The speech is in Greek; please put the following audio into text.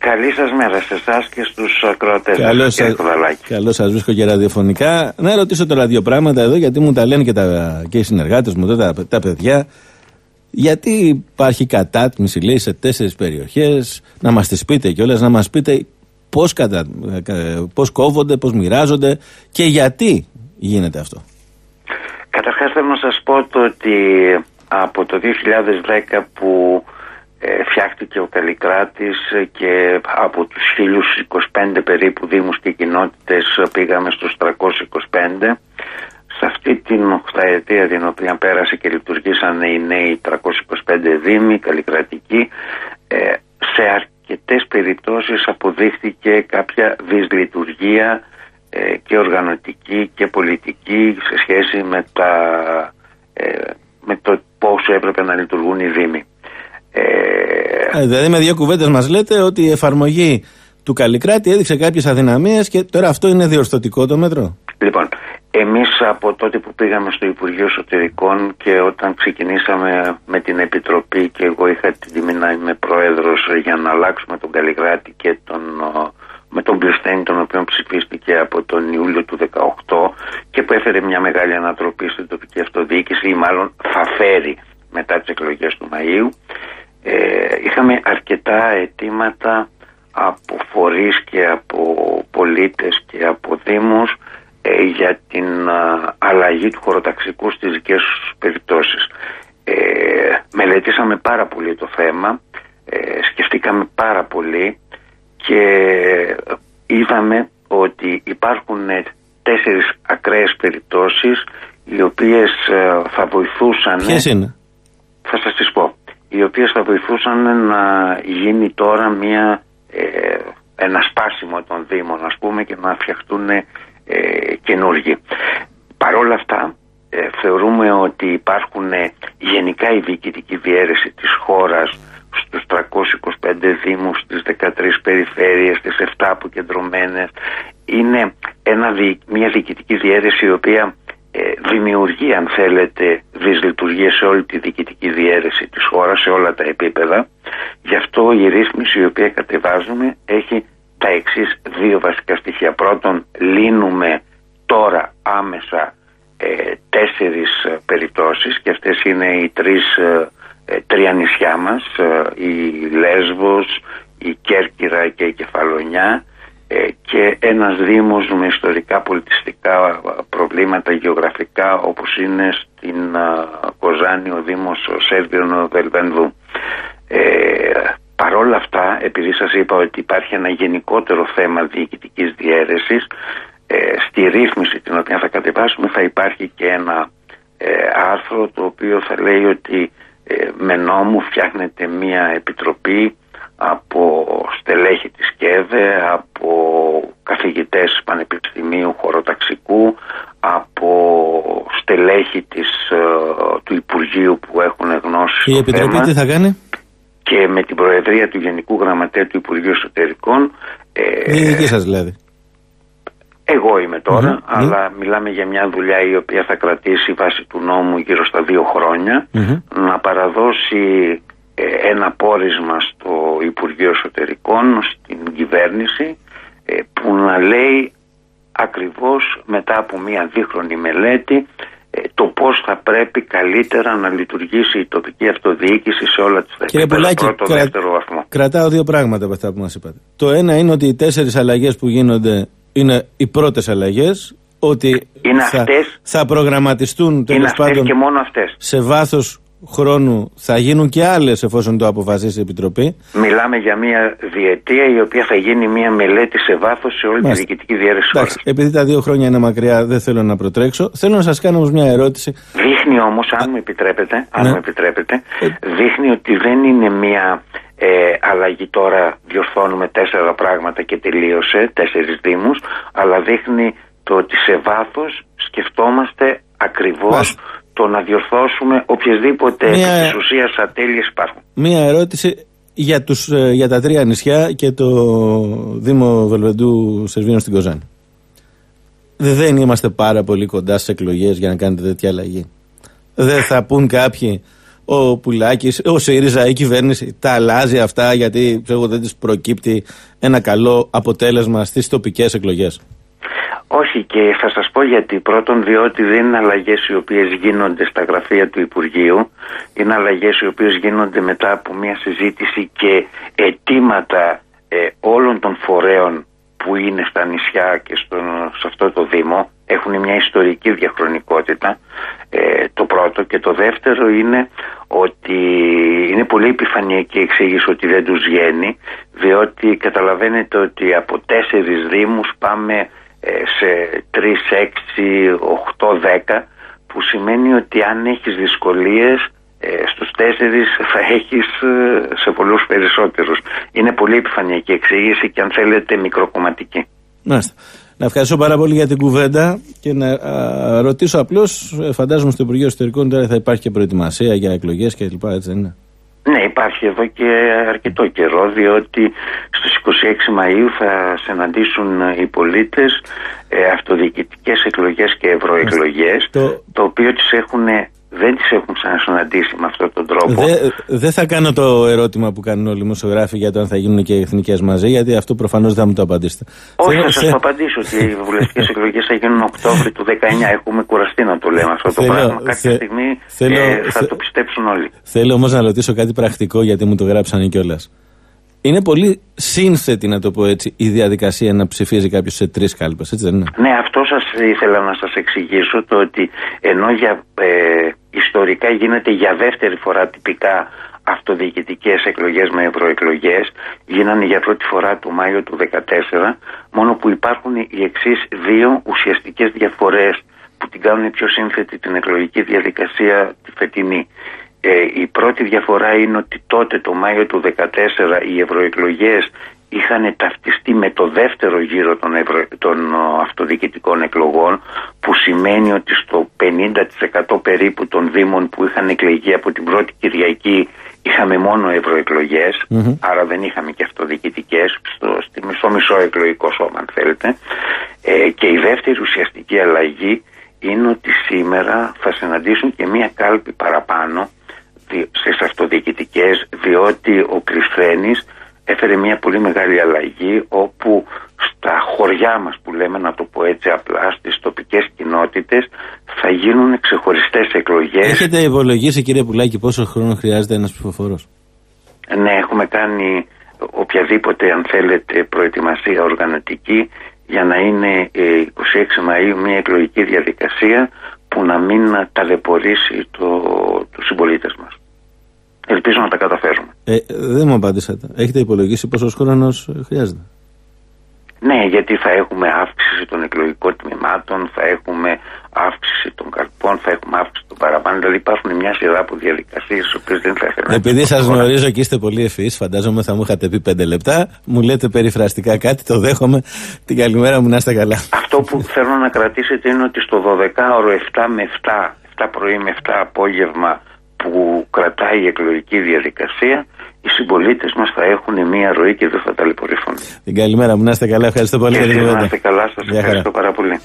Καλή σας μέρα σε εσάς και στους ακροατές. Καλώς σα καλώς σας βρίσκω και ραδιοφωνικά. Να ρωτήσω τώρα δύο πράγματα εδώ, γιατί μου τα λένε και, τα, και οι συνεργάτες μου, τα, τα παιδιά. Γιατί υπάρχει κατάτμιση, λέει, σε τέσσερις περιοχές, να μας τις πείτε κιόλας, να μας πείτε πώς κατα... πώς κόβονται, πώς μοιράζονται και γιατί γίνεται αυτό. Καταρχάς θέλω να σας πω το ότι από το 2010 που ε, φτιάχτηκε ο Καλλικράτης και από τους 1025 περίπου δήμους και κοινότητες πήγαμε στους 325 σε αυτή την οχταετία την οποία πέρασε και λειτουργήσαν οι νέοι 325 δήμοι καλλικρατικοί ε, σε αρκετές περιπτώσεις αποδείχθηκε κάποια δυσλειτουργία ε, και οργανωτική και πολιτική σε σχέση με, τα, ε, με το πόσο έπρεπε να λειτουργούν οι δήμοι. Ε, ε, δηλαδή με δύο κουβέντες μας λέτε ότι η εφαρμογή του Καλλικράτη έδειξε κάποιες αδυναμίες και τώρα αυτό είναι διορθωτικό το μέτρο; Λοιπόν, εμείς από τότε που πήγαμε στο Υπουργείο Εσωτερικών και όταν ξεκινήσαμε με την Επιτροπή και εγώ είχα την τιμή να είμαι πρόεδρος για να αλλάξουμε τον Καλλικράτη και τον, με τον Πλουστένη τον οποίο ψηφίστηκε από τον Ιούλιο του 2018 και που έφερε μια μεγάλη ανατροπή στην τοπική αυτοδιοίκηση ή μάλλον θα φέρει μετά τις εκλογές του Μαΐου ε, είχαμε αρκετά αιτήματα από φορείς και από πολίτες και από δήμους ε, για την αλλαγή του χωροταξικού στις δικές τους περιπτώσεις. Ε, μελετήσαμε πάρα πολύ το θέμα, ε, σκεφτήκαμε πάρα πολύ και είδαμε ότι υπάρχουν τέσσερις ακραίες περιπτώσεις οι οποίες θα βοηθούσαν... Ποιες είναι; Θα σας τις πω. Οι οποίες θα βοηθούσαν να γίνει τώρα μια, ένα σπάσιμο των Δήμων ας πούμε και να φτιαχτούν ε, καινούργοι. Παρ' όλα αυτά ε, θεωρούμε ότι υπάρχουν ε, γενικά η διοικητική διαίρεση της χώρας στους 325 δήμους, στις 13 περιφέρειες, στις 7 αποκεντρωμένες. Είναι ένα, μια διοικητική διαίρεση η οποία ε, δημιουργεί αν θέλετε δυσλειτουργία σε όλη τη διοικητική διαίρεση της χώρας σε όλα τα επίπεδα. Γι' αυτό η ρύθμιση η οποία κατεβάζουμε έχει τα εξής δύο βασικά στοιχεία. Πρώτον, λύνουμε τώρα άμεσα ε, τέσσερις ε, περιπτώσεις και αυτές είναι οι τρεις, ε, ε τρία νησιά μας, ε, η Λέσβος, η Κέρκυρα και η Κεφαλονιά και ένας δήμος με ιστορικά πολιτιστικά προβλήματα γεωγραφικά όπως είναι στην Κοζάνη ο Δήμος ο Σέρβιον Βελβενδού. Παρ' όλα αυτά, επειδή σας είπα ότι υπάρχει ένα γενικότερο θέμα διοικητικής διαίρεσης, ε, στη ρύθμιση την οποία θα κατεβάσουμε θα υπάρχει και ένα ε, άρθρο το οποίο θα λέει ότι ε, με νόμου φτιάχνεται μια επιτροπή από στελέχη της ΚΕΔΕ, από καθηγητές πανεπιστημίου χωροταξικού, από στελέχη της, του Υπουργείου που έχουν γνώση Η Επιτροπή τι θα κάνει; και με την Προεδρία του Γενικού Γραμματέα του Υπουργείου Εσωτερικών. Ε, η δική σας δηλαδή. Εγώ είμαι αλλά μιλάμε για μια δουλειά η οποία θα κρατήσει βάσει του νόμου γύρω στα δύο χρόνια να παραδώσει ε, ένα πόρισμα στο Υπουργείο Εσωτερικών, στην κυβέρνηση ε, που να λέει ακριβώς μετά από μια δίχρονη μελέτη ε, το πώς θα πρέπει καλύτερα να λειτουργήσει η τοπική αυτοδιοίκηση σε όλα τις θέσεις. Κύριε πρώτο, κρα... δεύτερο βαθμό. Κρατάω δύο πράγματα από αυτά που μας είπατε. Το ένα είναι ότι οι τέσσερις αλλαγές που γίνονται είναι οι πρώτες αλλαγές, ότι είναι θα, αυτές, θα προγραμματιστούν τέλος πάντων και μόνο αυτές. σε βάθος χρόνου θα γίνουν και άλλες εφόσον το αποφασίσει η Επιτροπή. Μιλάμε για μια διετία η οποία θα γίνει μια μελέτη σε βάθος σε όλη Μάλιστα. τη διοικητική διαίρεση Εντάξει, επειδή τα δύο χρόνια είναι μακριά, δεν θέλω να προτρέξω. Θέλω να σας κάνω όμως μια ερώτηση. Δείχνει όμως, αν μου επιτρέπετε, αν ναι. μου επιτρέπετε ε... δείχνει ότι δεν είναι μια ε, αλλαγή τώρα διορθώνουμε τέσσερα πράγματα και τελείωσε, τέσσερις δήμους, αλλά δείχνει το ότι σε βάθος σκεφτόμαστε ακριβώς το να διορθώσουμε οποιασδήποτε Μια... της ουσίας ατέλειες υπάρχουν. Μία ερώτηση για, τους, ε, για τα τρία νησιά και το Δήμο Βελβεντού Σερβίνο στην Κοζάνη. Δεν είμαστε πάρα πολύ κοντά στις εκλογές για να κάνετε τέτοια αλλαγή. Δεν θα πούν κάποιοι ο Πουλάκης, ο ΣΥΡΙΖΑ, η κυβέρνηση τα αλλάζει αυτά γιατί ξέρω, δεν της προκύπτει ένα καλό αποτέλεσμα στις τοπικές εκλογές. Όχι και θα σας πω γιατί. Πρώτον διότι δεν είναι αλλαγές οι οποίες γίνονται στα γραφεία του Υπουργείου. Είναι αλλαγές οι οποίες γίνονται μετά από μια συζήτηση και αιτήματα ε, όλων των φορέων που είναι στα νησιά και στο, σε αυτό το Δήμο. Έχουν μια ιστορική διαχρονικότητα ε, το πρώτο. Και το δεύτερο είναι ότι είναι πολύ επιφανειακή εξήγηση ότι δεν τους βγαίνει διότι καταλαβαίνετε ότι από τέσσερις Δήμους πάμε ε, σε 3, 6, 8, 10 που σημαίνει ότι αν έχεις δυσκολίες ε, στους τέσσερις θα έχεις ε, σε πολλούς περισσότερους. Είναι πολύ επιφανειακή εξήγηση και αν θέλετε μικροκομματική. Μάλιστα. Να ευχαριστώ πάρα πολύ για την κουβέντα και να α, ρωτήσω απλώς, φαντάζομαι στο Υπουργείο Εσωτερικών τώρα θα υπάρχει και προετοιμασία για εκλογές κλπ. Έτσι δεν είναι; Ναι, υπάρχει εδώ και αρκετό καιρό, διότι στους 26 Μαΐου θα συναντήσουν οι πολίτες ε, αυτοδιοικητικές εκλογές και ευρωεκλογές, το... το οποίο τις έχουν δεν τις έχουν ξανασυναντήσει με αυτόν τον τρόπο. Δεν θα κάνω το ερώτημα που κάνουν όλοι οι δημοσιογράφοι για το αν θα γίνουν και οι εθνικές μαζί, γιατί αυτό προφανώς δεν θα μου το απαντήσετε. Όχι, θα σας το απαντήσω ότι οι βουλευτικές εκλογές θα γίνουν Οκτώβριο του 19. Έχουμε κουραστεί να το λέμε αυτό το πράγμα. Κάποια θε, στιγμή θέλω, ε, θα το πιστέψουν όλοι. Θέλω όμως να ρωτήσω κάτι πρακτικό, γιατί μου το γράψανε κιόλας. Είναι πολύ σύνθετη, να το πω έτσι, η διαδικασία να ψηφίζει κάποιος σε τρεις κάλπες, έτσι δεν είναι; Ναι, αυτό σας ήθελα να σας εξηγήσω. Το ότι ενώ για, ε, ιστορικά γίνεται για δεύτερη φορά τυπικά αυτοδιοικητικές εκλογές με ευρωεκλογές, γίνανε για πρώτη φορά το Μάιο του 2014, μόνο που υπάρχουν οι εξής δύο ουσιαστικές διαφορές που την κάνουν πιο σύνθετη την εκλογική διαδικασία τη φετινή. Ε, η πρώτη διαφορά είναι ότι τότε το Μάιο του 2014 οι ευρωεκλογές είχαν ταυτιστεί με το δεύτερο γύρο των, ευρω... των αυτοδιοικητικών εκλογών που σημαίνει ότι στο 50% περίπου των δήμων που είχαν εκλεγεί από την πρώτη Κυριακή είχαμε μόνο άρα δεν είχαμε και αυτοδιοικητικές στο, στη μισό-μισό εκλογικό σώμα αν θέλετε. Ε, και η δεύτερη ουσιαστική αλλαγή είναι ότι σήμερα θα συναντήσουν και μία κάλπη παραπάνω στις αυτοδιοικητικές διότι ο Κρυφθένης έφερε μια πολύ μεγάλη αλλαγή όπου στα χωριά μας που λέμε να το πω έτσι απλά στις τοπικές κοινότητες θα γίνουν ξεχωριστές εκλογές Έχετε υπολογίσει κύριε Πουλάκη πόσο χρόνο χρειάζεται ένας ψηφοφόρος; Ναι έχουμε κάνει οποιαδήποτε αν θέλετε προετοιμασία οργανωτική για να είναι 26 ε, Μαΐου μια εκλογική διαδικασία που να μην ταλαιπωρήσει το, τους συμπολίτες μας. Ελπίζω να τα καταφέρουμε. Ε, δεν μου απάντησατε. Έχετε υπολογίσει πόσο χρόνος χρειάζεται; Ναι, γιατί θα έχουμε αύξηση των εκλογικών τμήματων, θα έχουμε αύξηση των καρπών, θα έχουμε αύξηση των παραπάνω. Δηλαδή υπάρχουν μια σειρά από διαδικασίες, τι οποίες δεν θα ήθελα Επειδή σας γνωρίζω και είστε πολύ ευφυείς, φαντάζομαι θα μου είχατε πει πέντε λεπτά. Μου λέτε περιφραστικά κάτι, το δέχομαι. Την καλημέρα μου να είστε καλά. Αυτό που θέλω να κρατήσετε είναι ότι στο 12ωρο 7 με 7, 7 πρωί με 7 απόγευμα που κρατάει η εκλογική διαδικασία, οι συμπολίτες μας θα έχουν μία ροή και δεν θα ταλαιπωρηθούν. Την καλημέρα μου, να είστε καλά. Ευχαριστώ πολύ για την Να είστε καλά, σας ευχαριστώ πάρα πολύ.